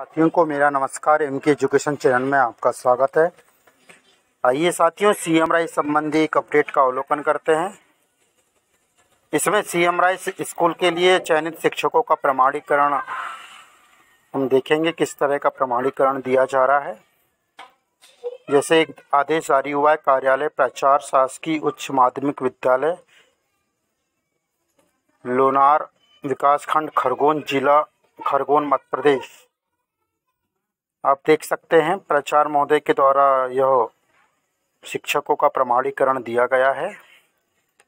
साथियों को मेरा नमस्कार एम के एजुकेशन चैनल में आपका स्वागत है। आइए साथियों सी एम राइस संबंधी एक अपडेट का अवलोकन करते हैं। इसमें सी एम राइस स्कूल के लिए चयनित शिक्षकों का प्रमाणीकरण, हम देखेंगे किस तरह का प्रमाणीकरण दिया जा रहा है। जैसे एक आदेश जारी हुआ है, कार्यालय प्रचार शासकीय उच्च माध्यमिक विद्यालय, लोनार विकासखंड खरगोन जिला, खरगोन मध्य प्रदेश। आप देख सकते हैं प्रचार महोदय के द्वारा यह शिक्षकों का प्रमाणीकरण दिया गया है।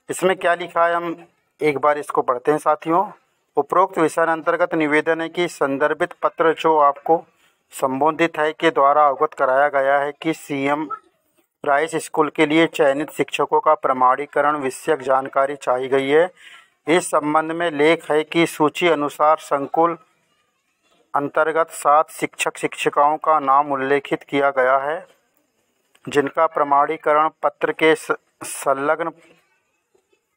इसमें क्या लिखा है, हम एक बार इसको पढ़ते हैं साथियों। उपरोक्त विषय अंतर्गत निवेदन है कि संदर्भित पत्र जो आपको संबोधित है के द्वारा अवगत कराया गया है कि सीएम राइस स्कूल के लिए चयनित शिक्षकों का प्रमाणीकरण विषयक जानकारी चाहिए गई है। इस संबंध में लेख है कि सूची अनुसार संकुल अंतर्गत सात शिक्षक शिक्षिकाओं का नाम उल्लेखित किया गया है, जिनका प्रमाणीकरण पत्र के संलग्न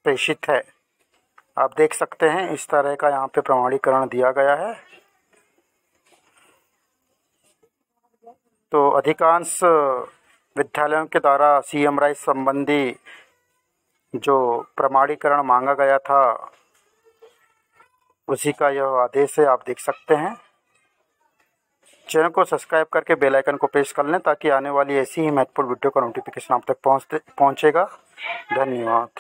प्रेषित है। आप देख सकते हैं, इस तरह का यहाँ पे प्रमाणीकरण दिया गया है। तो अधिकांश विद्यालयों के द्वारा सी एम राइस संबंधी जो प्रमाणीकरण मांगा गया था, उसी का यह आदेश है, आप देख सकते हैं। चैनल को सब्सक्राइब करके बेल आइकन को प्रेस कर लें ताकि आने वाली ऐसी ही महत्वपूर्ण वीडियो का नोटिफिकेशन आप तक पहुँच पहुँचेगा। धन्यवाद।